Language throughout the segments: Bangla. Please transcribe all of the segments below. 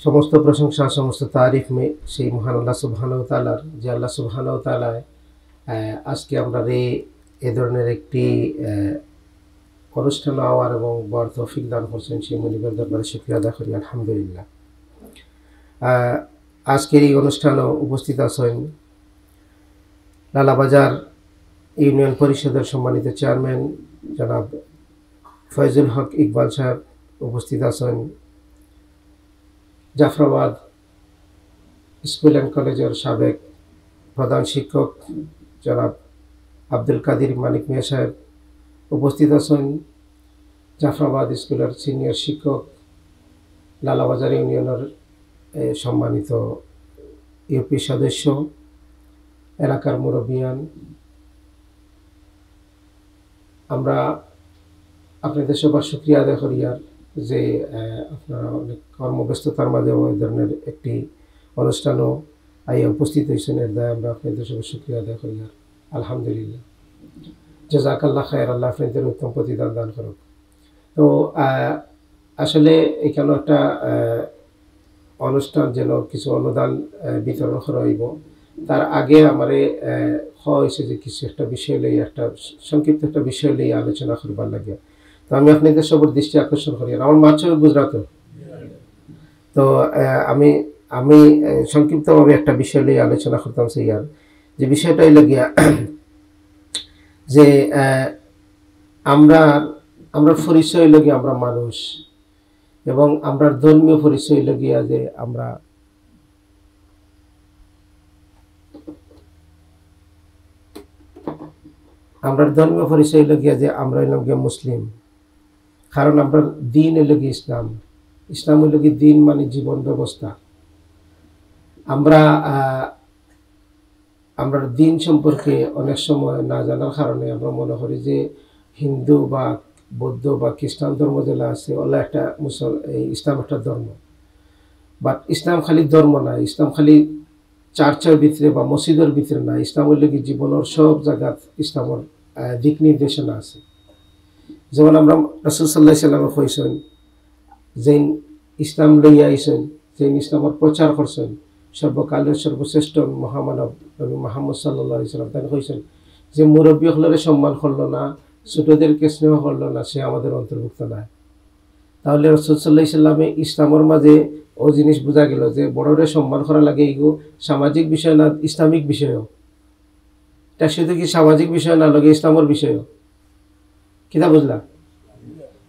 সমস্ত প্রশংসা সমস্ত তারিফ মে সেই মহান আল্লাহ সুবহানাহু তাআলার যে আল্লাহ সুবহানাহু তাআলায় আহ, আজকে আমরা এই এ ধরনের একটি অনুষ্ঠান আওয়ার এবং বর তৌফিক দান করছেন সেই মনিবের দরবারে শুক্রিয়া আদা করি আলহামদুলিল্লাহ। আজকের এই অনুষ্ঠানে উপস্থিত আছেন লালাবাজার ইউনিয়ন পরিষদের সম্মানিত চেয়ারম্যান জনাব ফয়জুল হক ইকবাল সাহেব উপস্থিত আছেন জাফরাবাদ স্কুল অ্যান্ড কলেজের সাবেক প্রধান শিক্ষক জনাব আব্দুল কাদির মানিক মিয়া সাহেব উপস্থিত আছেন। জাফরাবাদ স্কুলের সিনিয়র শিক্ষক লালাবাজার ইউনিয়নের সম্মানিত ইউপি সদস্য, এলাকার মুরব্বিয়ান। আমরা আপনাদের সবার সুক্রিয়া আদায় করি আর যে আপনারা অনেক কর্মব্যস্ততার মাঝেও এই ধরনের একটি অনুষ্ঠানও আইয়া উপস্থিত হয়েছেন। এর দায় আমরা আপনাদের সবার সুক্রিয়া আদায় করি। আর আলহামদুলিল্লাহ। জাজাকাল্লাহ খায়ের আল্লাহ আপনাদের উত্তম প্রতিদান দান করুক। তো আসলে এখানে একটা অনুষ্ঠান যেন কিছু অনুদান বিতরণ করা হইব। তার আগে আমারে হয়েছে যে কিছু একটা বিষয় লই একটা সংক্ষিপ্ত একটা বিষয় লই আলোচনা করবার লাগে তো আমি আপনাদের সবার দৃষ্টি আকর্ষণ করি। আমার মা ছিল গুজরাট তো আমি আমি সংক্ষিপ্তভাবে একটা বিষয় নিয়ে আলোচনা করতাম সেই আর যে বিষয়টা হইল গিয়া যে আমরা আমরা পরিচয় হইল গিয়া আমরা মানুষ। এবং আমরা ধর্মীয় পরিচয় হইল গিয়া যে আমরা আমরা ধর্মীয় পরিচয় হইল গিয়া যে আমরা হইলাম গিয়া মুসলিম। কারণ আমরা দিন হইল গিয়ে ইসলাম। ইসলাম হইল গিয়ে দিন মানে জীবন ব্যবস্থা। আমরা আমরা দিন সম্পর্কে অনেক সময় না জানার কারণে আমরা মনে করি যে হিন্দু বা বৌদ্ধ বা খ্রিস্টান ধর্ম যেটা আছে ওলা একটা মুসল, এই ইসলাম একটা ধর্ম। বাট ইসলাম খালি ধর্ম না, ইসলাম খালি চার্চের ভিতরে বা মসজিদের ভিতরে না। ইসলাম হইল কি জীবনের সব জায়গাত ইসলামের দিক নির্দেশনা আছে। যেমন আমরা রসুল সাল্লাহ সাল্লামে কইছেন যেন ইসলাম লইয়া আইছেন যেন ইসলামের প্রচার করছেন, সর্বকালের সর্বশ্রেষ্ঠ মহামানব নবী মাহমদ সাল্লাহ সাল্লাম তাই কইছেন যে মুরব্বী হলরে সম্মান করল না, ছোটদেরকে স্নেহ করল না, সে আমাদের অন্তর্ভুক্ত নয় তাহলে রসুল সাল্লাহ সাল্লামে ইসলামের মাঝে ও জিনিস বোঝা গেল যে বড়রে সম্মান করা লাগে এগো সামাজিক বিষয় না ইসলামিক বিষয়ও। এটা শুধু কি সামাজিক বিষয় না, লাগে ইসলামের বিষয়ও। কিতা বুঝলা?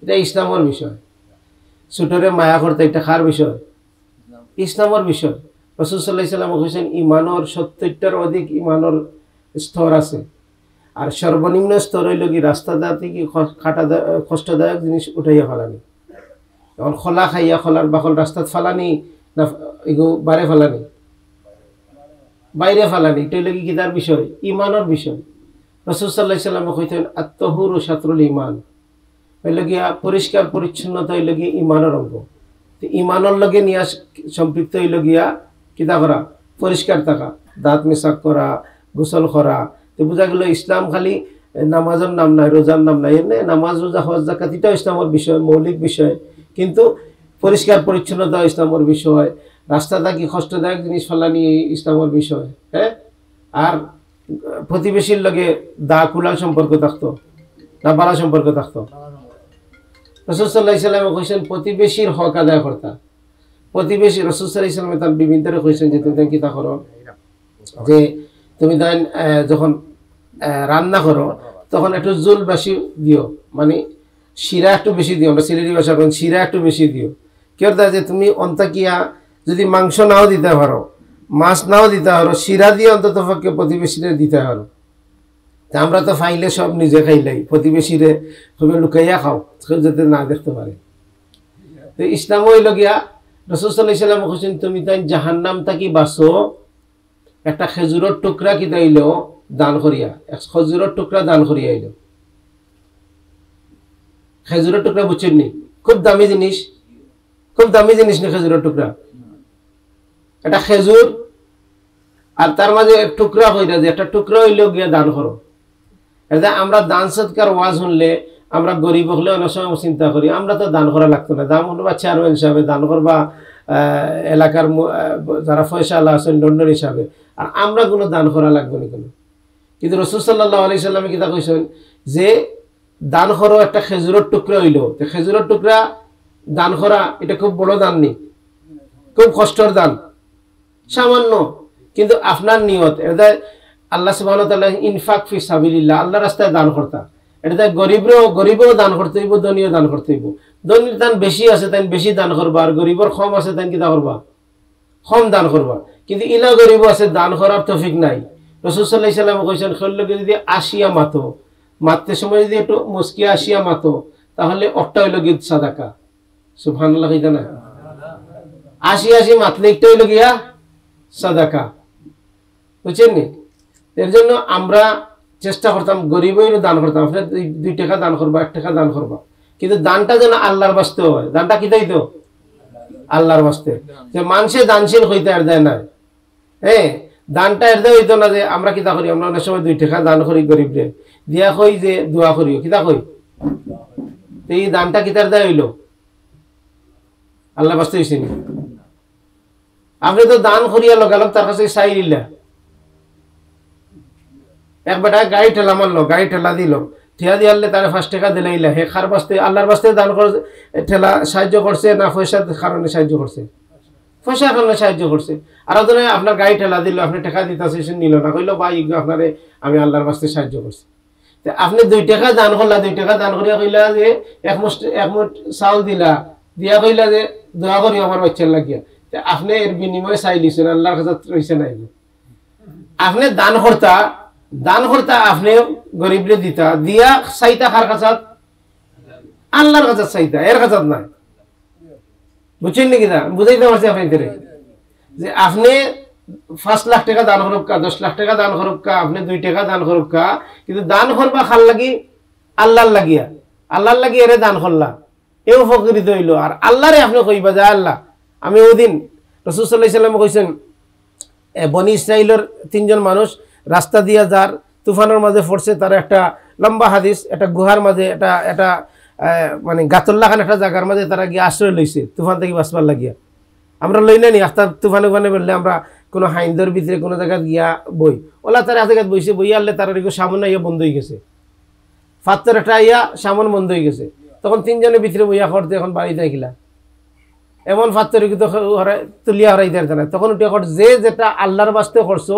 এটা ইসলামের বিষয়। ছোটরে মায়া করতে এটা কার বিষয়। ইসলামের বিষয়। রসুল সাল্লাহ সাল্লাম কৈছেন ইমানের সত্তরটার অধিক ইমানের স্তর আছে। আর সর্বনিম্ন স্তর হইল কি রাস্তা দাঁতে কি খাটা কষ্টদায়ক জিনিস উঠাইয়া ফেলানি। এখন খোলা খাইয়া খোলার বাকল রাস্তাত ফালানি না এগো বারে ফালানি। বাইরে ফালানি। এটা হইল কি কিতার বিষয়? ইমানের বিষয়। রসুল সাল্লাহ সাল্লামে কইতেন সাতরুল ইমান হইল গিয়া পরিষ্কার পরিচ্ছন্নতা হইল গিয়া ইমানের অঙ্গ। তো লগে নিয়ে সম্পৃক্ত হইল কিতা করা? পরিষ্কার থাকা। দাঁত মেশাক করা, গোসল করা। তো বোঝা গেল ইসলাম খালি নামাজের নাম নাই, রোজার নাম নাই। এমনি নামাজ, রোজা, হজ জাকাত এটাও ইসলামের বিষয়, মৌলিক বিষয়। কিন্তু পরিষ্কার পরিচ্ছন্নতা ইসলামের বিষয় রাস্তা থাকি কষ্টদায়ক জিনিস ফেলানি ইসলামের বিষয় হ্যাঁ? আর প্রতিবেশীর লগে দা কুলাল সম্পর্ক থাকতো না বালা সম্পর্ক থাকতো। রসুল্লাহ ইসলামে কইছেন, প্রতিবেশীর হক আদায় কর্তা। প্রতিবেশী ইসলামে তার বিভিন্ন কইছেন যে, তুমি কিতা করো? যে, তুমি দেন যখন রান্না করো, তখন একটু জোল বেশি দিও। মানে শিরা একটু বেশি দিও। আমরা সিলেটি ভাষা করেন শিরা একটু বেশি দিও। কেউ যে তুমি অন্তাকিয়া যদি মাংস নাও দিতে পারো মাছ নাও দিতে পারো, শিরা দিয়ে অন্তত পক্ষে প্রতিবেশীরে দিতে পারো। তা আমরা তো ফাইলে সব নিজে খাইলাই প্রতিবেশীরে তুমি লুকাইয়া খাও, কেউ যাতে না দেখতে পারে। তো ইসলাম হইল গিয়া রসুল্লাহ ইসলাম কৈছেন তুমি তাই জাহান্নাম তাকি বাঁচো, একটা খেজুরের টুকরা কি তাইল দান করিয়া, এক খেজুরের টুকরা দান করিয়া আইল খেজুরের টুকরা বুঝছেন নি? খুব দামি জিনিস, খুব দামি জিনিস নি খেজুরের টুকরা। একটা খেজুর আর তার মাঝে টুকরা হইরা যে, একটা টুকরা হইলেও গিয়ে দান করো। এটা আমরা দান সৎকার ওয়াজ শুনলে আমরা গরিব হলে অনেক সময় চিন্তা করি, আমরা তো দান করা লাগতো না। দাম হলো বা চেয়ারম্যান হিসাবে দান করবা এলাকার যারা আল্লাহ আছেন লন্ডন হিসাবে। আর আমরা কোনো দান করা লাগবে না কোনো। কিন্তু রসুল সাল্লাহ আলি সাল্লামে কিতা কইছেন? যে দান করো একটা খেজুরের টুকরা হইল। তো খেজুরের টুকরা দান করা, এটা খুব বড় দান নেই। খুব কষ্টর দান। সামান্য। কিন্তু আপনার নিয়ত, এটা আল্লাহ সুবাহ ইনফাক ফি সাবিল্লাহ আল্লাহ রাস্তায় দান করতা। এটা গরিবরেও, গরিবেও দান করতে হইব, ধনীও দান করতে হইব। ধনীর দান বেশি আছে তাই বেশি দান করবা, আর গরিবর কম আছে তাই কিতা করবা? কম দান করবা। কিন্তু ইলা গরিব আছে, দান করার তফিক নাই। রসুল সাল্লাহ সাল্লাম কইছেন খল্লকে যদি আসিয়া মাতো, মারতে সময় যদি একটু মুসকিয়া আসিয়া মাতো, তাহলে অট্টা হইল গীত সাদাকা। সুবহানাল্লাহ কইতা না? আশি আশি মাতলে একটা হইল গিয়া সাদাকা। বুঝছেন এর জন্য আমরা চেষ্টা করতাম গরিবইরও দান করতাম। আপনার দুই- টাকা দান করবা, এক টাকা দান করবা। কিন্তু দানটা যেন আল্লাহর বাস্তে হয়। দানটা কি তাই তো আল্লাহর বাস্তে। যে মানুষে দানশীল হইতে আর দেয় না। হ্যাঁ দানটা এর দেয় হইতো না যে আমরা কিতা করি? আমরা অনেক সময় দুই টাকা দান করি গরিবরে। দিয়া কই যে দোয়া করিও কিতা কই? এই দানটা কিতার দেয় হইল? আল্লাহ বাস্তে হইছে নি। আপনি তো দান করিয়া লগালগ তার কাছে চাই নিলা। এক বেটা গাড়ি ঠেলা মারলো, গাড়ি ঠেলা দিল। ঠিয়া দিয়ে আনলে তারা পাঁচ টাকা দিলে ইলা হে খার বাস্তে, আল্লাহর বাস্তে দান করে, ঠেলা সাহায্য করছে না পয়সার কারণে সাহায্য করছে? পয়সার কারণে সাহায্য করছে। আর ওখানে আপনার গাড়ি ঠেলা দিল, আপনি টাকা দিতেছে, সে নিল না। কইলো বা ইগো আপনারে আমি আল্লাহর বাস্তে সাহায্য করছি। আপনি দুই টাকা দান করলা, দুই টাকা দান করিয়া কইলা যে, এক মুঠ এক মুঠ চাউল দিলা। দিয়া কইলা যে, দোয়া করি আমার বাচ্চার লাগিয়া। আপনি এর বিনিময়ে চাই দিছেন আল্লাহর কাছে রইছে নাই আপনি দান করতা দান করতা আপনি গরিবরে দিতা দিয়া চাইতা কার কাছাত? আল্লাহর কাছে চাইতা এর কাছাত নাই। বুঝছেন নাকি না? বুঝাইতে পারছি আপনাদের যে আপনি পাঁচ লাখ টাকা দান করুক দশ লাখ টাকা দান করুক আপনি দুই টাকা দান করুক কিন্তু দান করবা খাল লাগি? আল্লাহর লাগিয়া। আল্লাহর লাগি এরে দান করলা। এও উপকৃত হইল। আর আল্লাহরে আপনি কইবা যে আল্লাহ আমি ওদিন রসুল সাল্লাহ সাল্লাম কইছেন এ, বনি ইসরাইলের তিনজন মানুষ রাস্তা দিয়া যার তুফানের মাঝে পড়ছে তার একটা লম্বা হাদিস একটা গুহার মাঝে একটা একটা আহ, মানে গাতল্লাখান একটা জায়গার মাঝে তারা গিয়ে আশ্রয় লইছে তুফান থেকে বাঁচবার লাগিয়া। আমরা লই না নি আস্তা তুফানে উফানে বললে আমরা কোনো হাইন্দর ভিতরে কোনো জায়গায় গিয়া বই। ওলা তার জায়গায় বইছে বই আনলে তার সামনে ইয়া বন্ধ হয়ে গেছে। ফাত্তর একটা ইয়া সামন বন্ধ হয়ে গেছে। তখন তিনজনের ভিতরে বইয়া করতে এখন বাড়িতে গিলা এমন ফাত্তরি কিন্তু তুলিয়া দেয় তখন উঠে যে যেটা আল্লাহর বাস্তে করছ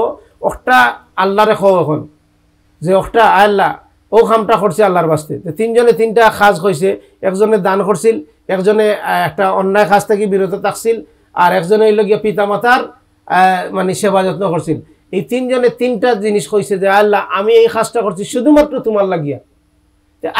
ওটা আল্লাহরে খাও এখন যে ওটা আল্লাহ ও খামটা করছে আল্লাহর বাস্তে। তিনজনে তিনটা কাজ কইছে একজনে দান করছিল একজনে একটা অন্যায় কাজ থেকে বিরত থাকছিল, আর একজনে হইল গিয়া পিতা মাতার মানে সেবা যত্ন করছিল এই তিনজনে তিনটা জিনিস কইছে যে আল্লাহ, আমি এই কাজটা করছি শুধুমাত্র তোমার লাগিয়া।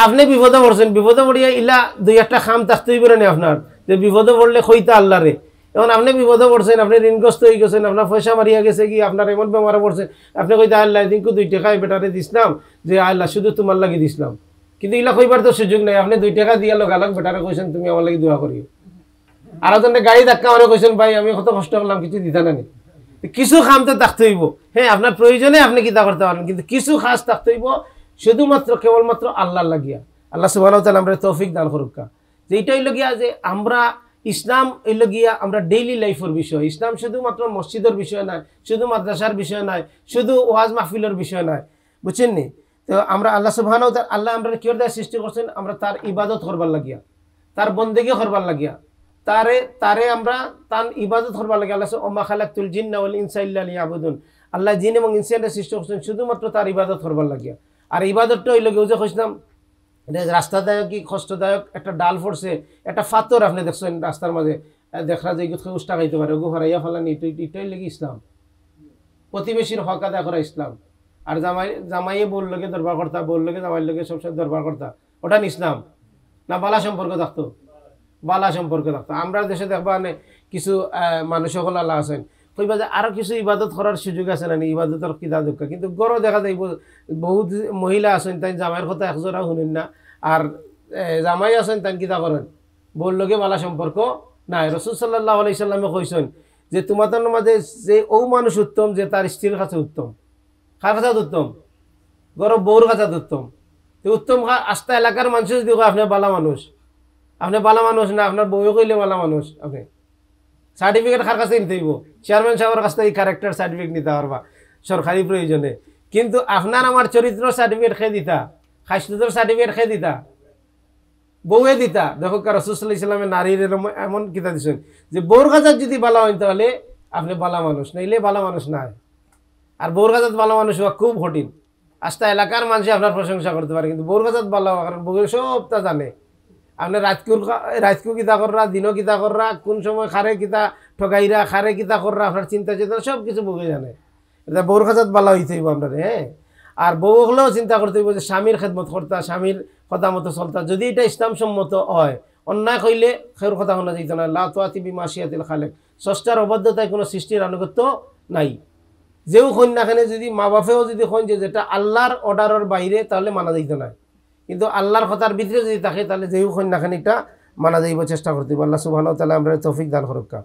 আপনি বিপদে পড়ছেন, বিপদে পড়িয়া ইলা দুই একটা খাম থাকতেই পারে না আপনার? যে বিপদে পড়লে খইতা আল্লাহরে। এখন আপনি বিপদে পড়ছেন, আপনি ঋণগ্রস্ত হয়ে গেছেন, আপনার পয়সা মারিয়া গেছে কি, আপনার এমন বেমারে পড়ছেন। আপনি কইতা, আল্লাহ দিনকু দুই টাকায় বেটারে দিছিলাম যে, আল্লাহ, শুধু তোমার লাগি দিছিলাম কিন্তু ইলা কইবার তো সুযোগ নাই। আপনি দুই টাকা দিয়া লগালগ বেটারে কইছেন, তুমি আমার লাগি দোয়া করিও। আর একজনে গাড়ি ধাক্কা মারে কইছেন, ভাই, আমি কত কষ্ট করলাম, কিছু দিতা না নি। কিছু খাম তো থাকতে হইব। হ্যাঁ আপনার প্রয়োজনে আপনি কিতা করতে পারেন, কিন্তু কিছু খাস থাকতে হইব, শুধুমাত্র, কেবলমাত্র আল্লাহ লাগিয়া। আল্লাহ সুবাহ আমরা তৌফিক দান করুকা যে এইটা হইল গিয়া যে, আমরা ইসলাম হইল গিয়া আমরা ডেইলি লাইফের বিষয়। ইসলাম শুধুমাত্র মসজিদের বিষয় নয় শুধু মাদ্রাসার বিষয় নয় শুধু ওয়াজ মাহফিলের বিষয় নয় বুঝছেন নি? তো আমরা আল্লাহ সুবাহ আল্লাহ আমরা কি দেয় সৃষ্টি করছেন? আমরা তার ইবাদত করবার লাগিয়া, তার বন্দেগি করবার লাগিয়া। তারে তারে আমরা তার ইবাদত করবার লাগে আল্লাহ ওমা খালাকুল জিন্না ওয়াল ইনসা ইল্লা লিয়াবুদুন। আল্লাহ জিন এবং ইনসানের সৃষ্টি করছেন শুধুমাত্র তার ইবাদত করবার লাগিয়া। আর ইবাদতটা হইল কইছিলাম এটা রাস্তাদায়ক কি কষ্টদায়ক? একটা ডাল পড়ছে একটা ফাতর আপনি দেখছেন রাস্তার মাঝে। দেখা যায় কি উষ্টা খাইতে পারে গো হরাইয়া ফেলানি, এটাই লেগে ইসলাম। প্রতিবেশীর হক আদায় করা ইসলাম। আর জামাই জামাইয়ে বল লোকে দরবার কর্তা বল লোকে জামাইয়ের লোকে সবসময় দরবার কর্তা। ওটা ইসলাম। না, বালা সম্পর্ক থাকতো। বালা সম্পর্ক থাকতো। আমরা দেশে দেখবা কিছু মানুষ সকল আল্লাহ আছেন। কইবা যে আরও কিছু ইবাদত করার সুযোগ আছে না ইবাদতের কিতা দুঃখ কিন্তু গড় দেখা যায় বহু- বহুত মহিলা আছেন তাই জামাইয়ের কথা একজোড়া শুনেন না। আর জামাই আছেন তাই কিতা করেন? বল লগে বালা সম্পর্ক নাই। রসুল সাল্লাহ আলাইসাল্লামে কইছেন যে, তোমাদের মাঝে যে ও মানুষ উত্তম, যে তার স্ত্রীর কাছে উত্তম। কার কাছে উত্তম? গরব বউর কাছে উত্তম। তো উত্তম আস্থা এলাকার মানুষ যদি কয়, আপনি বালা মানুষ। আপনি বালা মানুষ না, আপনার বউ কইলে বালা মানুষ। আপনি সার্টিফিকেট কার কাছে নিতে হইব? চেয়ারম্যান সাহেবের কাছ থেকে ক্যারেক্টার সার্টিফিকেট নিতে পারবা। সরকারি প্রয়োজনে। কিন্তু আপনার আমার চরিত্র সার্টিফিকেট খেয়ে দিতা স্বাস্থ্যর সার্টিফিকেট খেয়ে দিতা, বউয়ে দিতা। দেখো রসুল্লাহ ইসলামের নারীর এমন কিতা দিছেন যে বউর কাজাত যদি বালা হইন তাহলে আপনি বালা মানুষ, নাইলে বালা মানুষ নাই। আর বউর কাজাত বালা মানুষ হওয়া খুব কঠিন। আস্তা এলাকার মানুষ আপনার প্রশংসা করতে পারে, কিন্তু বউর কাজাত বালা কারণ বউয়ের সবটা জানে। আপনি রাজকুর রাজকু কিতা কররা দিনও কিতা কররা কোন সময় খারে কিতা ঠকাইরা খারে কিতা কররা আপনার চিন্তা চেতনা সব কিছু বউকে জানে এটা বউর কাজাত বালা হইতে হইব আপনার হ্যাঁ আর বউ হলেও চিন্তা করতে হইব যে স্বামীর খেদমত করতা স্বামীর কথা মতো চলতা যদি এটা ইসলামসম্মত হয় অন্যায় কইলে খের কথা শোনা যেত না লা তোয়াতি বিমাশিয়াতিল খালেক ষষ্ঠার অবদ্ধতায় কোনো সৃষ্টির আনুগত্য নাই। যেও কন্যাখানে যদি মা বাপেও যদি কইন যে যেটা আল্লাহর অর্ডারের বাইরে, তাহলে মানা যাইত না। কিন্তু আল্লাহর কথার ভিতরে যদি থাকে, তাহলে যেও কন্যাখানিটা মানা যাইব, চেষ্টা করতে। আল্লাহ সুবাহ তাহলে আমরা তৌফিক দান করক্কা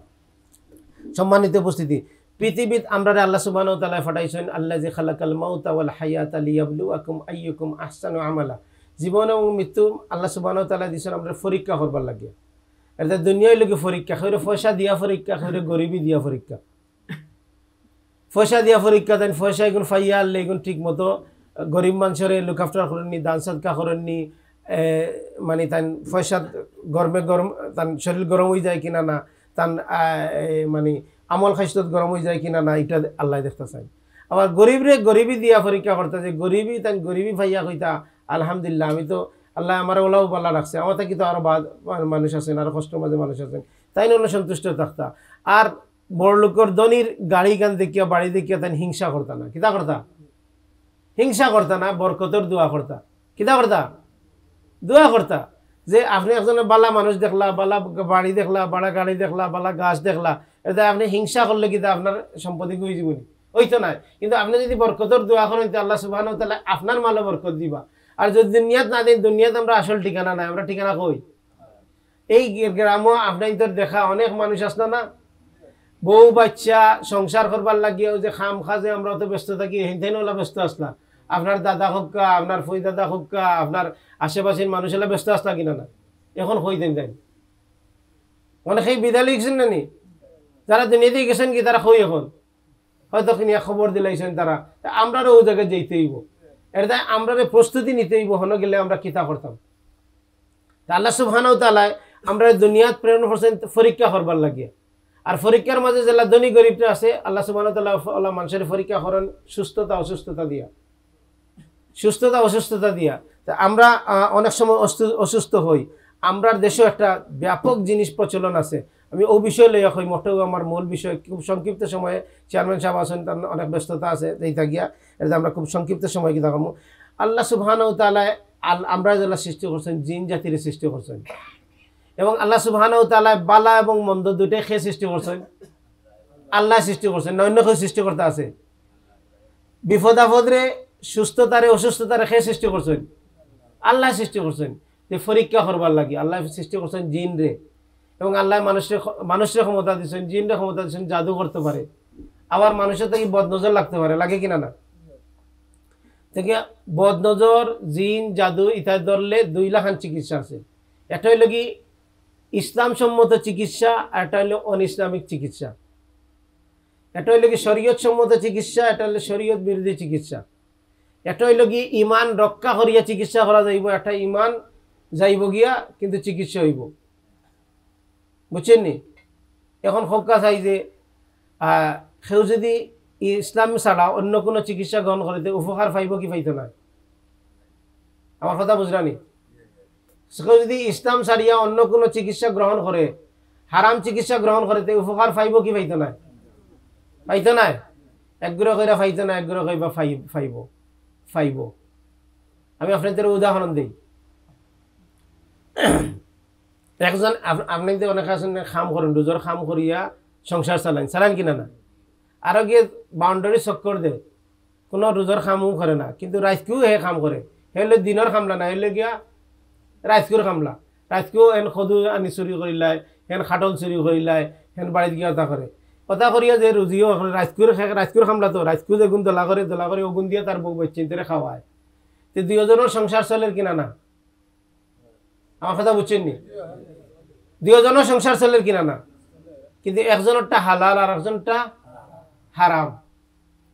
সম্মানিত উপস্থিতি, পৃথিবীত আমরা আল্লাহ সুবাহ তালা ফাটাইছেন আল্লাহ যে খালাকাল মাউত ওয়াল হায়াত আলিয়াবলু আকুম আইয়ুকুম আহসানু আমালা। জীবন এবং মৃত্যু আল্লাহ সুবাহ তালা দিয়েছেন, আমরা পরীক্ষা করবার লাগে। এটা দুনিয়ায় লোকে পরীক্ষা খৈরে পয়সা দিয়া পরীক্ষা খৈরে গরিবি দিয়া পরীক্ষা। পয়সা দিয়া পরীক্ষা দেন, পয়সা এগুন ফাইয়া আনলে এগুন ঠিক মতো গরিব মানুষের লুক আফটার করেননি, দান সাদকা করেননি মানে তান পয়সা গরমে গরম, তান শরীর গরম হয়ে যায় কিনা না, তান মানে আমল খাইস্তত গরম হয়ে যায় কিনা না, এটা আল্লাহ দেখতে চাই আবার গরিবরে গরিবি দিয়া পরীক্ষা করতে যে গরিবি তান গরিবি ফাইয়া কইতা, আলহামদুলিল্লাহ, আমি তো আল্লাহ আমার ওলাও পাল্লা রাখছে, আমার থেকে তো আরও বাদ মানুষ আছেন, আরও কষ্ট মাঝে মানুষ আছেন, তাই না সন্তুষ্ট থাকতা? আর বড় লোকের ধনির গাড়ি গান দেখিয়া, বাড়ি দেখিয়া তাই হিংসা করতা না, কিতা করতা? হিংসা করতা না বরকতর দোয়া করতা কিতা করতা দোয়া করতা যে আপনি একজনের বালা মানুষ দেখলা, বালা বাড়ি দেখলা, বালা গাড়ি দেখলা, বালা গাছ দেখলা এটা আপনি হিংসা করলে কিন্তু আপনার সম্পত্তি গুই জীবনী ওই তো নাই। কিন্তু আপনি যদি বরকতর দোয়া করেন তো আল্লাহ সুবাহ তাহলে আপনার মালে বরকত দিবা। আর যদি দুনিয়াত না দিন দুনিয়াতে আমরা আসল ঠিকানা নাই। আমরা ঠিকানা কই? এই গ্রামও আপনার দেখা অনেক মানুষ আসলো না বউ বাচ্চা সংসার করবার লাগিয়েও যে খাম খাজে আমরা তো ব্যস্ত থাকি হেনতেন ওলা ব্যস্ত আসলা। আপনার দাদা হোক্কা আপনার ফই দাদা হোক্কা আপনার আশেপাশের মানুষ এলা ব্যস্ত আসলা কিনা না? এখন হই দেন দেন। সেই বিদায় লিখছেন না নি? যারা দুনিয়াতে গেছেন কি তারা হই এখন? হয়তো কিনিয়া খবর দিলাইছেন তারা। আমরারও ও জায়গায় যেতে হইব। এটা আমরা প্রস্তুতি নিতে হইব হন গেলে আমরা কিতা করতাম। তা আল্লাহ সুবহানাহু তাআলায় আমরা দুনিয়াত প্রেরণ করছেন পরীক্ষা করবার লাগে আর পরীক্ষার মাঝে যেলা ধনী গরিবটা আছে, আল্লাহ সুবহানাহু মানুষের পরীক্ষা করেন সুস্থতা, অসুস্থতা দিয়া। সুস্থতা, অসুস্থতা দিয়া। তা আমরা অনেক সময় অসু- অসুস্থ হই। আমরার দেশেও একটা ব্যাপক জিনিস প্রচলন আছে। আমি ও বিষয় লইয়া হই মোটেও আমার মূল বিষয়, খুব সংক্ষিপ্ত সময়ে চেয়ারম্যান সাহেব আছেন, তার অনেক ব্যস্ততা আছে, এই থাকিয়া। এটা আমরা খুব সংক্ষিপ্ত সময় কি দেখাবো? আল্লাহ সুবহানাহু তাআলা আল আমরা যারা সৃষ্টি করছেন, জিন জাতির সৃষ্টি করছেন। এবং আল্লাহ সুবহানাহু তাআলা বালা এবং মন্দ দুটাই খেয়ে সৃষ্টি করছেন। আল্লাহ সৃষ্টি করছেন, অন্য কেউ সৃষ্টি করতে আছে। বিপদ আপদরে সুস্থতারে অসুস্থতারে খেয়ে সৃষ্টি করছেন। আল্লাহ সৃষ্টি করছেন। যে পরীক্ষা করবার লাগে, আল্লাহ সৃষ্টি করছেন জিন রে। এবং আল্লাহ মানুষের মানুষের ক্ষমতা দিচ্ছেন জিনরে ক্ষমতা দিচ্ছেন জাদু করতে পারে। আবার মানুষের থেকে বদনজর লাগতে পারে, লাগে কিনা না? থেকে বদনজর, জিন, জাদু ইত্যাদি ধরলে দুই লাখান চিকিৎসা আছে। একটা হইল কি ইসলাম সম্মত চিকিৎসা এটা হইল অন ইসলামিক চিকিৎসা। এটা হইল কি শরীয়ত সম্মত চিকিৎসা এটা হইল শরীয়ত বিরোধী চিকিৎসা। এটা হইল কি ইমান রক্ষা করিয়া চিকিৎসা করা যাইব, একটা ইমান যাইব গিয়া কিন্তু চিকিৎসা হইব। বুঝছেন নি? এখন সবকা চাই যে সেও যদি ইসলাম ছাড়া অন্য কোনো চিকিৎসা গ্রহণ করে উপকার পাইব কি পাইতো না? আমার কথা বুঝলানি সেও যদি ইসলাম ছাড়িয়া অন্য কোনো চিকিৎসা গ্রহণ করে, হারাম চিকিৎসা গ্রহণ করে, তে উপকার পাইব কি পাইতো না পাইতো না একগ্রহ কইরা পাইতো না একগ্রহ কইবা ফাইব। ফাইব। আমি আপনাদের উদাহরণ দিই। একজন আপ- আপনি যে অনেক আছেন, খাম করেন রোজর খাম করিয়া সংসার চালান চালান কিনা না? আরও গিয়ে বাউন্ডারি চক্কর দে। কোনো রোজর খামও করে না, কিন্তু রাইজকেও হে কাম করে হেলে দিনের খামলা না হেলে গিয়া রাইজকেও খামলা রাইজকেও হেন সদু আনি চুরি কৰিলাই হেন খাটল চুরি কৰিলাই হেন বাড়িত গিয়া কথা করে কথা করিয়া যে রুজিও রাজকুর রাজকুর খামলা তো রাজকুর যে গুণ দোলা করে দোলা করে ওগুন দিয়ে তার বউ চিন্তারে খাওয়ায় তো দুজনের সংসার চলের কিনা না আমার কথা বুঝছেন নি? দুজনের সংসার চলের কিনা না কিন্তু একজনেরটা হালাল আর একজনটা হারাম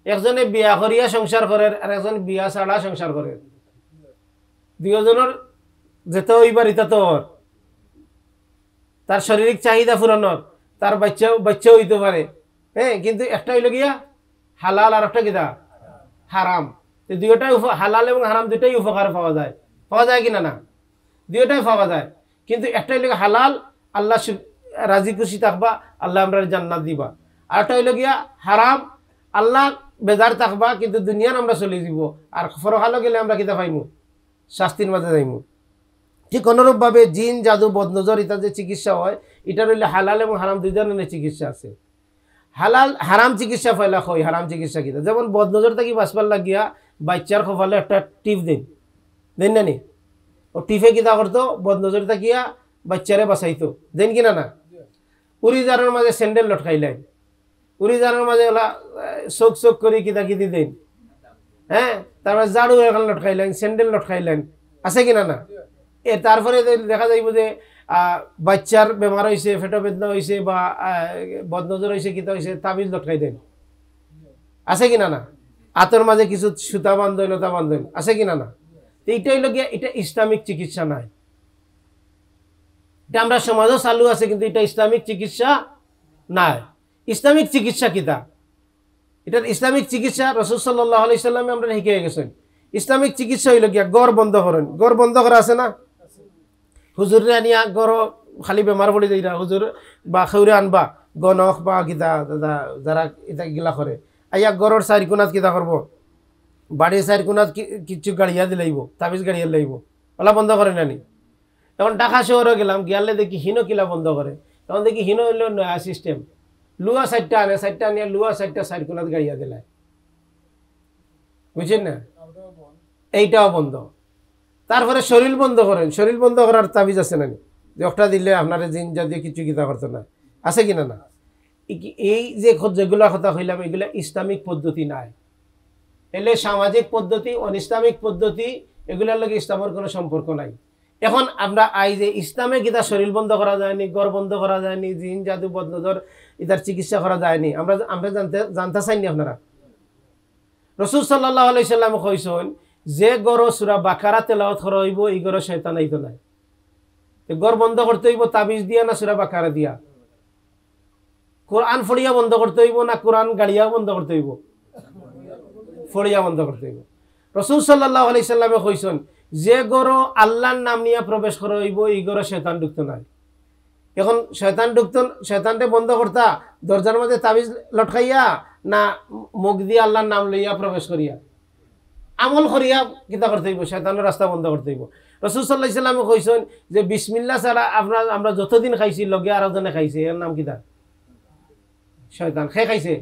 একজনে বিয়া করিয়া সংসার করে আর একজন বিয়া ছাড়া সংসার করে দুজনের যেতে হইবার ইতা তো। তার শারীরিক চাহিদা পূরণর। তার বাচ্চাও বাচ্চাও হইতে পারে। হ্যাঁ কিন্তু একটা হইল গিয়া হালাল আর একটা কিতা? হারাম। দুইটাই হালাল এবং হারাম দুইটাই উপকার পাওয়া যায়। পাওয়া যায় কিনা না? দুইটাই পাওয়া যায়। কিন্তু একটা হইল হালাল, আল্লাহ রাজি খুশি থাকবা, আল্লাহ আমরা জান্নাত দিবা। আর একটা হইল গিয়া হারাম, আল্লাহ বেজার থাকবা, কিন্তু দুনিয়ার আমরা চলে যাব আর ফরকালো গেলে আমরা কিতা পাইমু? শাস্তির মাঝে যাইমু। ঠিক অনুরূপভাবে জিন, জাদু, বদনজর, ইত্যাদি যে চিকিৎসা হয়, এটা রইলে হালাল এবং হারাম দুই ধরনের চিকিৎসা আছে। হালাল, হারাম চিকিৎসা ফয়লা হয় হারাম চিকিৎসা কিতা যেমন বদনজর থাকি বাঁচবার লাগিয়া বাচ্চার কপালে একটা টিপ দিন। দেন না নি? ও টিপে কিতা করতো? বদনজর থাকিয়া বাচ্চারে বাঁচাইতো। দেন কিনা না? উড়ি জারের মাঝে স্যান্ডেল লটকাইলেন। উড়ি জারের মাঝে ওলা চোখ চোখ করে কিতা কিতি দেন। হ্যাঁ? তারপরে জাড়ু এখন লটকাইলেন, স্যান্ডেল লটকাইলেন। আছে কিনা না? এ তারপরে দেখা যাইব যে বাচ্চার বেমার হয়েছে ফেটো বেদনা হয়েছে বা বদনজর হয়েছে কিতা হয়েছে তাবিজ লটকাই দেন। আছে কিনা না আতর মাঝে কিছু সুতা বান্ধন লতা বান্ধন আছে কিনা না এইটা হইল গিয়া, এটা ইসলামিক চিকিৎসা নাই। এটা আমরা সমাজও চালু আছে, কিন্তু এটা ইসলামিক চিকিৎসা নাই। ইসলামিক চিকিৎসা কিতা? এটা ইসলামিক চিকিৎসা রসুল সাল্লাহ আলি সাল্লামে আমরা শিখে গেছেন। ইসলামিক চিকিৎসা হইল গিয়া গড় বন্ধ করেন। গড় বন্ধ করা আছে না? হুজুরে আনিয়া গড় খালি বেমার পড়ে যাই হুজুর বা খেউরে আনবা গণক বা কিতা দাদা যারা এটা গিলা করে আইয়া গড়র চারি কোনাত কিতা করব বাড়ির চারি কোনাত কিছু গাড়িয়া দিলাইব তাবিজ গাড়িয়া লাইব ওলা বন্ধ করে নানি তখন ঢাকা শহরে গেলাম গিয়ালে দেখি হিনো কিলা বন্ধ করে তখন দেখি হিনো হইল নয়া সিস্টেম লুয়া সাইডটা আনে সাইডটা আনিয়া লুয়া সাইডটা চারি কোনাত গাড়িয়া দিলায় বুঝছেন না এইটাও বন্ধ। তারপরে শরীর বন্ধ করেন। শরীর বন্ধ করার তাবিজ আছে না নি? যে দিলে আপনার জিন জাতীয় কিছু কিতা করতো না। আছে কিনা না? এই যে যেগুলা কথা কইলাম, এগুলা ইসলামিক পদ্ধতি নাই। এলে সামাজিক পদ্ধতি, অনিসলামিক পদ্ধতি, এগুলার লগে ইসলামের কোনো সম্পর্ক নাই। এখন আমরা আই যে ইসলামে গীতা শরীর বন্ধ করা যায়নি, গড় বন্ধ করা যায়নি, জিন, জাদু, বদনজর ইতার চিকিৎসা করা যায়নি। আমরা আমরা জানতে জানতে চাইনি আপনারা? রসুল সাল্লাহ আলাইসাল্লাম কইসন যে গড় সুরা বাকারা তেলাওয়াত করা হইব, এই গড় শয়তান আইতো নাই। গড় বন্ধ করতে হইব, তাবিজ দিয়া না সুরা বাকারা দিয়া? কোরআন ফড়িয়া বন্ধ করতে হইব না কোরআন গাড়িয়া বন্ধ করতে হইব? ফড়িয়া বন্ধ করতে হইব। রসুল সাল্লাহ আলাইসাল্লামে কইসন যে গড় আল্লাহর নাম নিয়ে প্রবেশ করা হইব, এই গড় শয়তান ঢুকতো নাই। এখন শয়তান ঢুকতো, শয়তানটা বন্ধ করতা, দরজার মধ্যে তাবিজ লটকাইয়া না মুখ দিয়ে আল্লাহর নাম লইয়া প্রবেশ করিয়া? আমল করিয়া কিতা করতে হইব, শয়তানের রাস্তা বন্ধ করতে হইব। রসুল সাল্লাহ ইসলামে কইসন যে বিসমিল্লা ছাড়া আপনার আমরা যতদিন খাইছি, লগে আরও জনে খাইছে। এর নাম কিতা? শয়তান। খে খাইছে?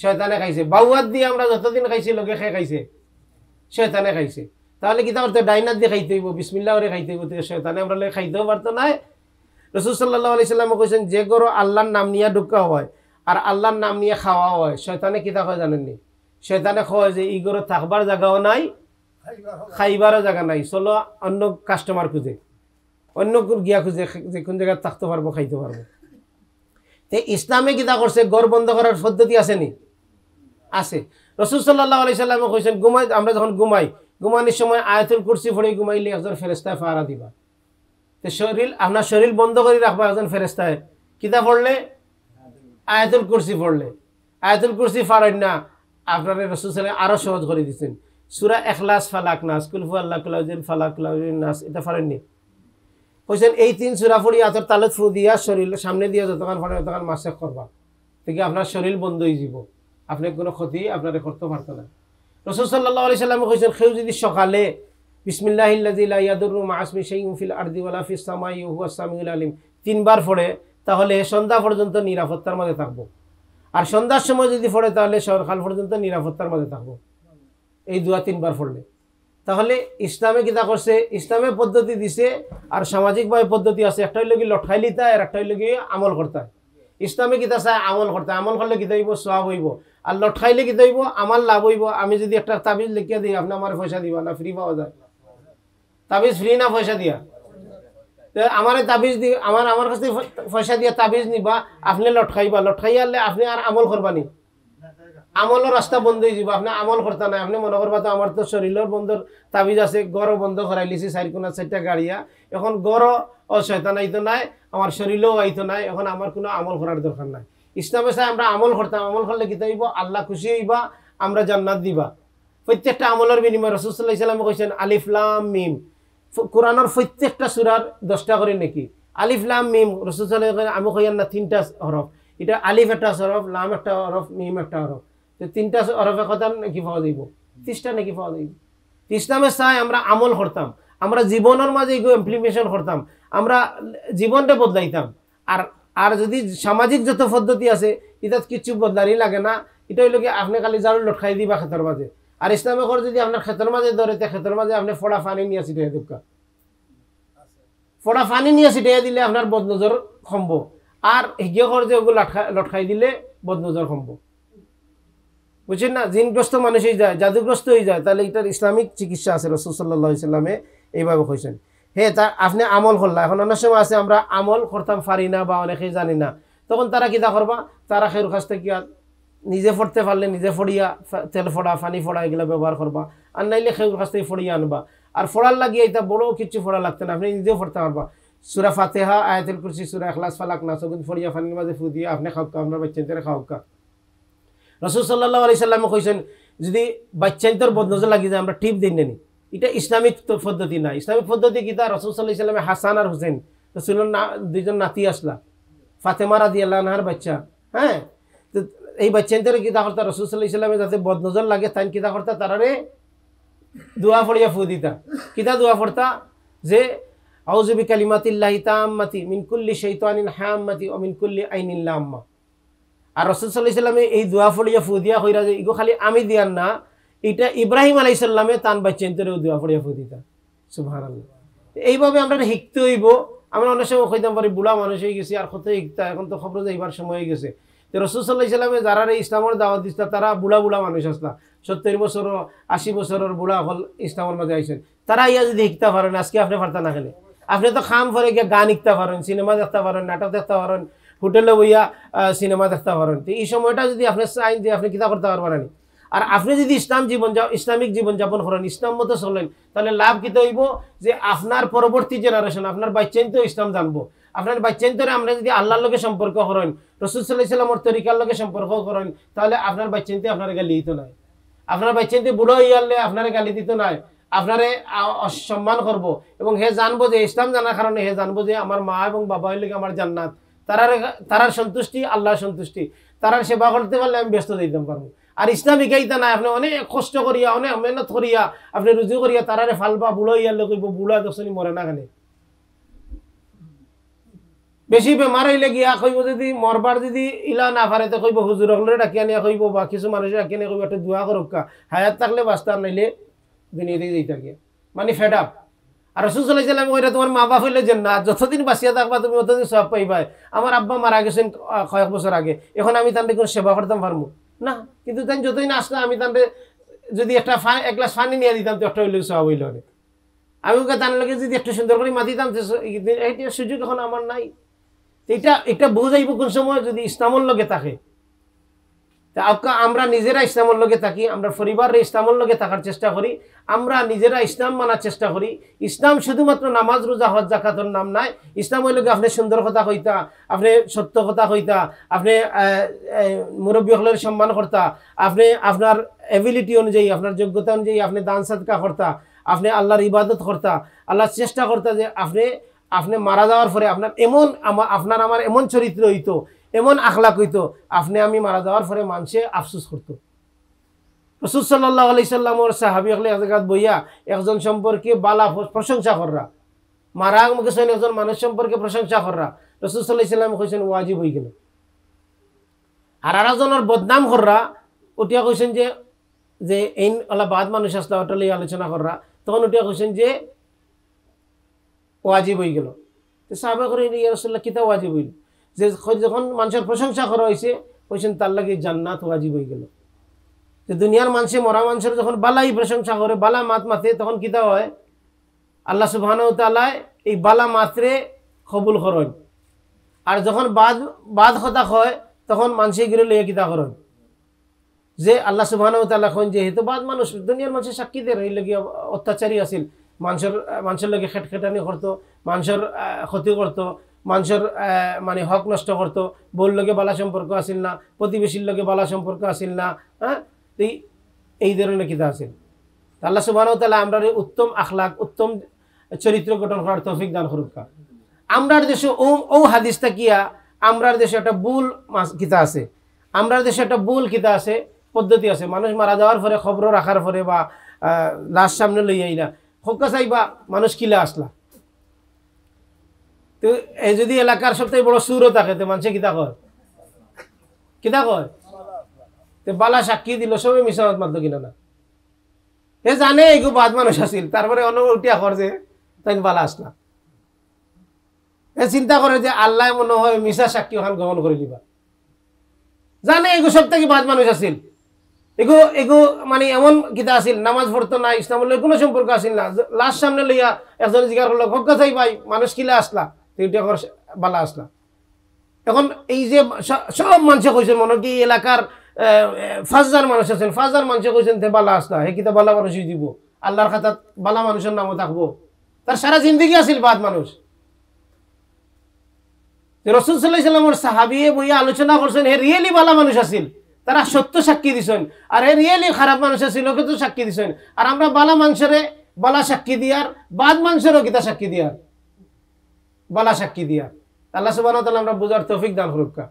শয়তানে খাইছে। বাউয়াত দিয়ে আমরা যতদিন খাইছি, লগে খে খাইছে। শয়তানে খাইছে। তাহলে কিতা করতে ডাইনাত দিয়ে খাইতে হইব বিসমিল্লা করে খাইতে হইব। শয়তানে আমরা লগে খাইতেও পারতো না। রসুল সাল্লাহ আলি সাল্লামে কইছেন যে গরো আল্লাহর নাম নিয়ে ঢুকা হয়, আর আল্লাহর নাম নিয়ে খাওয়া হয়, শয়তানে কিতা হয় জানেননি? শয়তানে কয় যে, ই গরো থাকবার জায়গাও নাই, খাইবারও জায়গা নাই। চলো অন্য কাস্টমার খুঁজে। অন্য গিয়া খুঁজে, যে কোন জায়গায় থাকতে পারব, খাইতে পারব। তে ইসলামে কিতা করছে গড় বন্ধ করার পদ্ধতি আছে নি? আছে। রসুল সাল্লাহ আলি সাল্লামে কইছেন, ঘুমাই, আমরা যখন ঘুমাই, ঘুমানোর সময় আয়াতুল কুরসি ফড়ে ঘুমাইলে একজন ফেরেস্তায় ফারা দিবা। তো শরীর, আপনার শরীর বন্ধ করে রাখবা একজন ফেরেস্তায় কিতা পড়লে? আয়াতুল কুরসি পড়লে। আয়াতুল কুরসি ফারেন না। আপনার রসুল সাল্লাম আরও সহজ করে দিচ্ছেন সুরা এখলাস ফালাক নাস কুলফু আল্লাহ কুলাউজিন ফালাক কুলাউজিন নাস, এটা ফারেননি কইছেন, এই তিন সুরা ফুড়ি আতর তালত ফু দিয়া শরীর, সামনে দিয়ে যতক্ষণ ফাড়ে ততক্ষণ মাসে করবা। থেকে আপনার শরীর বন্ধ হয়ে যাব আপনি কোনো ক্ষতি আপনার করতে পারতো না। রসুল সাল্লাহ আলি সাল্লামে কইছেন, কেউ যদি সকালে, বিসমিল্লাহিল আলিম, তিনবার পড়ে, তাহলে সন্ধ্যা পর্যন্ত নিরাপত্তার মধ্যে থাকব। আর সন্ধ্যার সময় যদি পড়ে তাহলে সকাল পর্যন্ত নিরাপত্তার মধ্যে থাকব। এই দুয়া তিনবার পড়লে তাহলে ইসলামে কিতা করছে? ইসলামে পদ্ধতি দিছে, আর সামাজিকভাবে পদ্ধতি আছে। একটা হইলে কি লঠাই লিতা, আর একটা হইলে কি আমল করতা। ইসলামে কিতা চায়? আমল করতে। আমল করলে কিতা হইব সব হইব। আর লঠাইলে কিতা হইব আমার লাভ হইব। আমি যদি একটা তাবিজ লিখিয়া দিই, আপনি আমার পয়সা দিবা না ফ্রি পাওয়া যায়। তাবিজ ফ্রি না পয়সা দিয়া? আমার তাবিজ দি আমার আমার কাছে পয়সা দিয়ে তাবিজ নিবা, আপনি লটকাইবা। লটকাই আনলে আপনি আর আমল করবানি আমলের রাস্তা বন্ধ হয়ে যাব, আপনি আমল করতে নাই। আপনি মনে করবা তো আমার তো শরীরের বন্ধর তাবিজ আছে, গড়ও বন্ধ করাই লিছি চারি কোনা চারটা গাড়িয়া। এখন গড়ও ও শয়তান আইতো নাই আমার শরীরেও আইতো নাই, এখন আমার কোনো আমল করার দরকার নাই। ইসলামে চাই আমরা আমল করতাম আমল করলে কি হইব আল্লাহ খুশি হইবা আমরা জান্নাত দিবা। প্রত্যেকটা আমলের বিনিময় রসুল্লাহ ইসলামে কৈছেন আলিফলাম মিম। কোরআনের প্রত্যেকটা সুরার দশটা করে নাকি? আলিফ, লাম, মিম রসুল্লাহ আমি কইয়ান না তিনটা হরফ এটা আলিফ একটা হরফ লাম একটা হরফ মিম একটা হরফ তো তিনটা হরফে কথা নাকি পাওয়া যাইব ত্রিশটা নাকি পাওয়া যাইব ইসলামে চাই আমরা আমল করতাম, আমরা জীবনের মাঝে এগুলো ইমপ্লিমেশন করতাম, আমরা জীবনটা বদলাইতাম। আর আর যদি সামাজিক যত পদ্ধতি আছে এটা কিছু বদলারই লাগে না। এটা হইল কি, আপনি খালি জারু লটকাই দিবা ক্ষেতের মাঝে আর ইসলামে করে যদি আপনার ক্ষেতের মাঝে ধরে ক্ষেতের মাঝে আপনি ফোড়া পানি নিয়ে ছিটিয়ে দুঃখা ফোড়া পানি নিয়ে ছিটিয়ে দিলে আপনার বদনজর সম্ভব আর হিগিয়ে করে যে ওগুলো লটকাই দিলে বদনজর সম্ভব বুঝছেন না? জিনগ্রস্ত মানুষ হয়ে যায়, জাদুগ্রস্ত হয়ে যায়, তাহলে এটার ইসলামিক চিকিৎসা আছে রসুল সাল্লাহ সাল্লামে এইভাবে কইছেন। হে, তা আপনি আমল করলা। এখন অনেক সময় আছে আমরা আমল করতাম, পারি না বা অনেকেই জানি না। তখন তারা কিতা করবা? তারা খের কাছ থেকে নিজে ফড়তে পারলে নিজে ফড়িয়া তেল ফড়া, পানি ফড়া এগুলো ব্যবহার করবা। আর নাইলে খের কাছ থেকে ফড়িয়া আনবা। আর ফড়ার লাগিয়ে এটা বড় কিছু ফড়া লাগতে না, আপনি নিজেও ফড়তে পারবা। সুরা ফাতেহা, আয়াতুল কুরসি, সুরা এখলাস ফালাক না সগুন ফড়িয়া পানির মাঝে ফু দিয়ে আপনি খাওকা আপনার বাচ্চাদের খাওকা রসুল সাল্লাহ আলি সাল্লামে কইছেন, যদি বাচ্চাইন্তর বদনজর লাগি যায়, আমরা টিপ দিন নেনি। এটা ইসলামিক পদ্ধতি না। ইসলামিক পদ্ধতি কিতা রসুল সাল্লাহ ইসলামে হাসান আর হুসেন রসুলের না, দুইজন নাতি আসলা। ফাতেমা রাদি আল্লাহ বাচ্চা হ্যাঁ? এই বাচ্চাইন্তরে কিতা করতা? রসুল সাল্লাহ ইসলামে যাতে বদনজর লাগে তাই কিতা করতা? তারারে দোয়া ফড়িয়া ফু দিতা। কিতা দোয়া ফড়তা যে আউজুবি কালিমাতিল্লাহি তাম্মাতি মিনকুল্লি শৈতানিন হাম্মাতি ও মিনকুল্লি আইনিল্লা আম্মা আর রসুল সাল্লাহ ইসলামে এই দোয়া ফড়িয়া ফু দিয়া কইরা যে, ইগো খালি আমি দিয়ান না, এটা ইব্রাহিম আলাই সাল্লামে তান বাচ্চেন্তরেও দোয়া ফড়িয়া ফু দিতা। সুভান এইভাবে আমরা শিখতে হইব। আমরা অনেক সময় কইতাম পারি, বুড়া মানুষ হয়ে গেছি, আর কত শিখতা? এখন তো খবর যাইবার সময় হয়ে গেছে। তো রসুল সাল্লাহ ইসলামে যারা ইসলামের দাওয়াত দিস্তা তারা বুড়া বুড়া মানুষ আসলা। সত্তর বছর, আশি বছরের বুড়া হল ইসলামের মাঝে আইসেন তারা ইয়া যদি শিখতে পারেন, আজকে আপনি পারতা না খেলে। আপনি তো খাম করে গিয়ে গান শিখতে পারেন, সিনেমা দেখতে পারেন, নাটক দেখতে পারেন, হোটেলে বইয়া সিনেমা দেখতে পারেন। তো এই সময়টা যদি আপনি চাই যে আপনি কিতা করতে পারবেন না আর আপনি যদি ইসলাম জীবন যা- ইসলামিক জীবন যাপন করেন, ইসলাম মতো চলেন, তাহলে লাভ কিতে হইব? যে আপনার পরবর্তী জেনারেশন আপনার বাচ্চাইন তো ইসলাম জানব। আপনার বাচ্চাইন তো আমরা যদি আল্লাহর লগে সম্পর্ক করেন রসুল সাল্লাহ ইসলামর তরিকার লগে সম্পর্ক করেন তাহলে আপনার বাচ্চাইনতে আপনার গালি দিত নাই। আপনার বাচ্চাইনতে বুড়ো গেলে আপনার গালি দিত নাই। আপনারে অসম্মান করব এবং হে জানব যে ইসলাম জানার কারণে হে জানব যে আমার মা এবং বাবা হইলে আমার জান্নাত। তারার তারার সন্তুষ্টি আল্লাহর সন্তুষ্টি। তারার সেবা করতে পারলে আমি ব্যস্ত দিতে পারব। আর ইসলামিক এইটা নাই, আপনি অনেক কষ্ট করিয়া, অনেক মেহনত করিয়া, আপনি রুজু করিয়া তারারে ফালবা, বুড়ো ইয়ালে কইব, বুড়া দশনি মরে না কেনে? বেশি বেমার হইলে গিয়া কইব যদি মরবার যদি ইলা না পারে তো কইব হুজুর হলে ডাকি আনিয়া কইব বা কিছু মানুষ ডাকি আনিয়া কইব একটা দোয়া করুক হায়াত থাকলে বাস্তার নাইলে দুনিয়াতে যাই থাকে। মানে ফেড আপ আর রসুল সাল্লাহ সাল্লাম কইরা তোমার মা বাপ হইলে যে না যতদিন বাঁচিয়া থাকবা তুমি ততদিন সব পাইবাই আমার আব্বা মারা গেছেন কয়েক বছর আগে। এখন আমি তাদের কোনো সেবা করতাম পারব না, কিন্তু তাই যতই না আসলে আমি তাদের যদি একটা এক গ্লাস পানি নিয়ে দিতাম তো একটা হইলে সব হইল আমি ওকে তার লগে যদি একটু সুন্দর করে মাতিতাম সুযোগ এখন আমার নাই। এটা এটা বোঝাইব কোন সময় যদি ইসলামর লগে থাকে। আমরা নিজেরা ইসলামের লগে থাকি, আমরা পরিবারের ইসলামের লগে থাকার চেষ্টা করি, আমরা নিজেরা ইসলাম মানার চেষ্টা করি। ইসলাম শুধুমাত্র নামাজ, রোজা, হজ জাকাতর নাম নাই। ইসলাম হইল আপনি সুন্দর কথা কইতা, আপনি সত্য কথা কইতা, আপনি মুরব্বী হলের সম্মান করতা, আপনি আপনার এবিলিটি অনুযায়ী, আপনার যোগ্যতা অনুযায়ী আপনি দান সাদকা করতা, আপনি আল্লাহর ইবাদত করতা, আল্লাহর চেষ্টা করতা যে আপনি আপনি মারা যাওয়ার পরে আপনার এমন আপনার আমার এমন চরিত্র হইতো, এমন আখলাক হইতো, আপনি আমি মারা যাওয়ার পরে মানুষে আফসোস করতো। রসুল সাল্লাহ আলি সাল্লামর সাহাবি হলে জায়গাত বইয়া একজন সম্পর্কে বালা প্রশংসা কররা। মারা গেছেন একজন মানুষ সম্পর্কে প্রশংসা কররা। রসুল সাল্লাহ ইসলাম কইছেন, ওয়াজিব হয়ে গেল। আর আরেকজনের বদনাম কররা ওটিয়া কইছেন যে যে এই ওলা বাদ মানুষ আসলা ওটা আলোচনা কররা। তখন ওটিয়া কইছেন যে ওয়াজিব হয়ে গেল। তো সাহাবা করে ইয়া রসুল্লাহ কিতা ওয়াজিব হইল? যে যখন মানুষের প্রশংসা করা হয়েছে কইছেন তার লাগে জান্নাত ওয়াজিব হয়ে গেল। যে দুনিয়ার মানুষে, মরা মানুষের যখন বালাই প্রশংসা করে, বালা মাত মাতে, তখন কিতা হয়? আল্লাহ সুবহানাহু তাআলা এই বালা মাত্রে কবুল করেন। আর যখন বাদ বাদ কথা হয় তখন মানুষে গিরে লইয়া কিতা করেন? যে আল্লাহ তাআলা কোন যেহেতু বাদ মানুষ, দুনিয়ার মানুষের সাক্ষী দিয়ে রইল অত্যাচারী আছিল মানুষের মানুষের লগে খেটখেটানি করতো মানুষের ক্ষতি করতো মানুষের মানে হক নষ্ট করতো, বউর লগে বালা সম্পর্ক আছিল না, প্রতিবেশীর লগে বালা সম্পর্ক আছিল না হ্যাঁ? তো এই- ধরনের কিতা আছিল। তা আল্লাহ সুবহানাহু তাআলা আমরা উত্তম আখলাক, উত্তম চরিত্র গঠন করার তৌফিক দান করুকা। আমরার দেশে ও ও হাদিসটা কিয়া আমরার দেশে একটা বুল কিতা আছে? আমরার দেশে একটা বুল কিতা আছে? পদ্ধতি আছে। মানুষ মারা যাওয়ার পরে খবর রাখার পরে বা লাশ সামনে লই আইলা হকা চাইবা মানুষ কিলা আসলা। তো এই যদি এলাকার সবথেকে বড় সুরও থাকে, তো মানুষে কিতা কয়? কিতা কয়? তো বালা সাক্ষী দিল, সবে মিশামত মারতো কিনা না। এ জানে এগু বাদ মানুষ আছিল, তারপরে অন্য উঠিয়া কর যে তাই বালা আসলা। এ চিন্তা করে যে, আল্লাহ মনে হয় মিশা সাক্ষী ওখান গ্রহণ করে দিবা জানে এগু সব থেকে বাদ মানুষ আছিল। এগু এগু মানে এমন কিতা আছিল, নামাজ পড়তো না, ইসলামের লগে কোনো সম্পর্ক আছিল না। লাস্ট সামনে লইয়া একজন জিজ্ঞাসা করল হকা চাই ভাই, মানুষ কিলা আসলা? তিনটা বালা আসলা। এখন এই যে সব মানুষে কইছেন, মনে কি এলাকার ফাঁসদার মানুষ আছেন, ফাঁসদার মানুষে কইছেন, তে বালা আসলা, হে কিতা বালা মানুষই দিব? আল্লাহর খাতাত বালা মানুষের নামও থাকব। তার সারা জিন্দগি আছিল বাদ মানুষ। রসুল সাল্লাহ সাল্লামর সাহাবিয়ে বইয়া আলোচনা করছেন, হে রিয়েলি বালা মানুষ আছিল? তারা সত্য সাক্ষী দিছেন। আর হে রিয়েলি খারাপ মানুষ আছিল কিন্তু সাক্ষী দিছেন। আর আমরা বালা মানুষের বালা সাক্ষী দিয়ার, বাদ মানুষেরও কিতা সাক্ষী দিয়ার। বালা সাক্ষী দিয়া আল্লাহ তাআলা আমরা বোঝার তৌফিক দান করুকা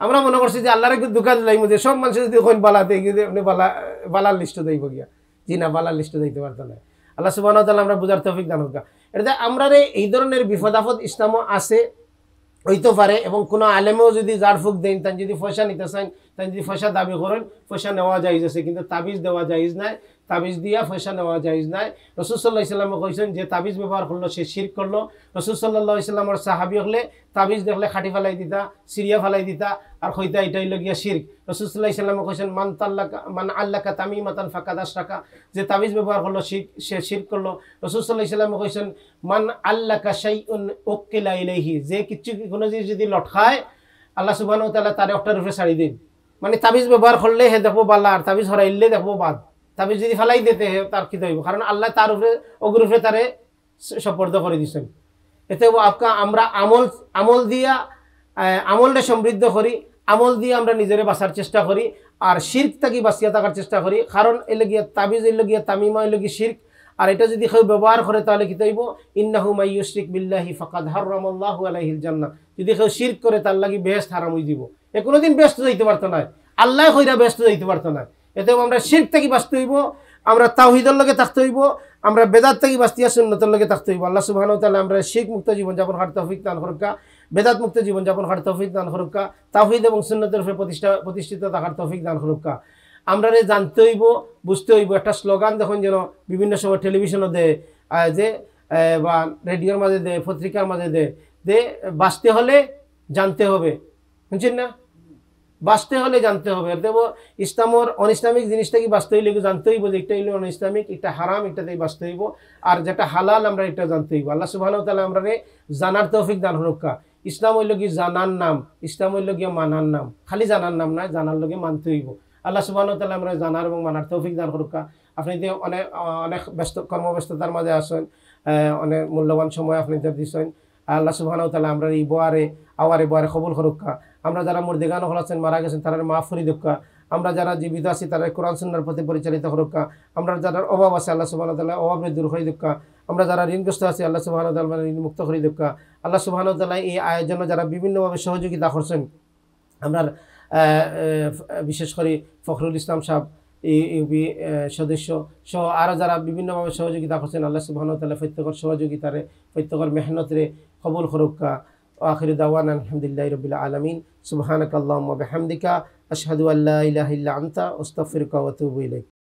আমরা মনে করছি যে আল্লাহর একটু দোকান লাইম যে সব মানুষ যদি কোন বালা দেয় আপনি বালা, বালার লিস্ট দেইব গিয়া। জি না, বালার লিস্ট দিতে পারতো না। আল্লাহ সুবাহ আমরা বোঝার তৌফিক দান করুকা এটা আমরা এই ধরনের বিপদ আপদ ইসলামও আছে হইতে পারে এবং কোনো আলেমেও যদি জারফুক দেন তাই যদি পয়সা নিতে চান তাই যদি পয়সা দাবি করেন, পয়সা নেওয়া যাইজ আছে, কিন্তু তাবিজ দেওয়া যাইজ নাই। তাবিজ দিয়া পয়সা নেওয়া যাইজ নাই। রসুল্লাহ ইসলামে কইছেন যে তাবিজ ব্যবহার করল, সে শির করল। রসুল্লাহ ইসলামর সাহাবি হলে তাবিজ দেখলে খাটি ফেলাই দিতা, সিরিয়া ফেলাই দিতা, আর হইতা এটাই লগিয়া শির রসুল্লাহ ইসলামে কইছেন, মান তাল্লাকা, মান আল্লাকা তামি মাতান ফাঁকা দাস টাকা যে তাবিজ ব্যবহার করল শির সে শির করল। রসুল্লাহ ইসলামে কইছেন, মান আল্লাকা শাই উন ওকিলা ইলাইহি। যে কিছু কোনো জিনিস যদি লটকায় আল্লাহ সুবাহ তাআলা তার একটার উপরে ছাড়ি দিন। মানে তাবিজ ব্যবহার করলে হে দেখব বাল্লা আর তাবিজ হরাইলে দেখব বাদ। তাবিজ যদি ফেলাই দিতে, তার কি হইব। কারণ আল্লাহ তার উপরে, অগ্র উপরে তারে সপর্দ করে দিছেন। এতে আপকা, আমরা আমল আমল দিয়া আমলটা সমৃদ্ধ করি, আমল দিয়ে আমরা নিজেরে বাঁচার চেষ্টা করি, আর শির্ক থাকি বাঁচিয়া থাকার চেষ্টা করি। কারণ এলে গিয়া তাবিজ এলে গিয়া তামিমা এলে গিয়ে শির্ক, আর এটা যদি কেউ ব্যবহার করে তাহলে কি তৈব ইন্নাহু মাই ইউশরিক বিল্লাহি ফাকাদ হারামাল্লাহু আলাইহিল জান্নাহ। যদি কেউ শির্ক করে, তার লাগি বেহেশত হারাম হই দিব। এ কোনোদিন ব্যস্ত যাইতে পারতো না। আল্লাহ কইরা ব্যস্ত যাইতে পারতো না। এতেও আমরা শির্ক থেকে বাঁচতে হইব, আমরা তাওহিদের লগে থাকতে হইব, আমরা বেদাত থেকে বাঁচতিয়া সুন্নতের লগে থাকতে হইব। আল্লাহ সুবহানাহু তাহলে আমরা শিখ মুক্ত জীবন যাপন করার তৌফিক দান করুকা, বেদাত মুক্ত জীবন যাপন করার তৌফিক দান করুকা, তাওহিদ এবং সুন্নতের উপরে প্রতিষ্ঠা, প্রতিষ্ঠিত থাকার তৌফিক দান করুকা। আমরা রে জানতে হইব, বুঝতে হইব, একটা স্লোগান দেখুন যেন বিভিন্ন সময় টেলিভিশনও দেয় যে বা রেডিওর মাঝে দেয় পত্রিকার মাঝে যে বাঁচতে হলে জানতে হবে। শুনছেন না? বাঁচতে হলে জানতে হবে। দেব ইসলামর অনিসলামিক জিনিসটা কি বাঁচতে হইলে জানতে হইব যে একটা হইলে অনিসলামিক, একটা হারাম এটাতেই বাঁচতে হইব। আর যেটা হালাল, আমরা এটা জানতে হইব। আল্লাহ সুবাহ তাহলে আমরা জানার তৌফিক দান রক্ষা ইসলাম হইল কি জানার নাম, ইসলাম হইল গিয়ে মানার নাম। খালি জানার নাম নয়, জানার লগে মানতে হইব। আল্লাহ সুবাহ তাহলে আমরা জানার এবং মানার তৌফিক দান রক্ষা আপনি যে অনেক অনেক ব্যস্ত, কর্মব্যস্ততার মাঝে আসেন অনেক মূল্যবান সময় আপনি দিচ্ছেন আল্লাহ সুবাহ তাহলে আমরা এই বোয়ারে, আওয়ারে বোয়ারে খবর করুকা আমরা যারা মোর দেগানো হলাছেন মারা গেছেন তারা মাফ করি দক্কা আমরা যারা জীবিত আছি, তারা কোরআন সুন্নার প্রতি পরিচালিত হরক্কা আমরা যারা অভাব আছে, আল্লাহ সুবাহ তাল্লাহ অভাবে দূর হয়ে দক্কা আমরা যারা ঋণগ্রস্ত আছি, আল্লাহ সুবাহ তাল্লাহ ঋণ মুক্ত করে দক্কা আল্লাহ সুবাহ তাল্লাহ এই আয়োজনে যারা বিভিন্নভাবে সহযোগিতা করছেন, আমরা বিশেষ করে ফখরুল ইসলাম এই ইউপি সদস্য সহ আরও যারা বিভিন্নভাবে সহযোগিতা করছেন, আল্লাহ সুবাহ তাল্লাহ প্রত্যেকের সহযোগিতারে, প্রত্যেকের মেহনতরে قبول خروك وآخر دعوانا الحمد لله رب العالمين سبحانك اللهم وبحمدك أشهد أن لا إله إلا أنت. أستغفرك وأتوب إليك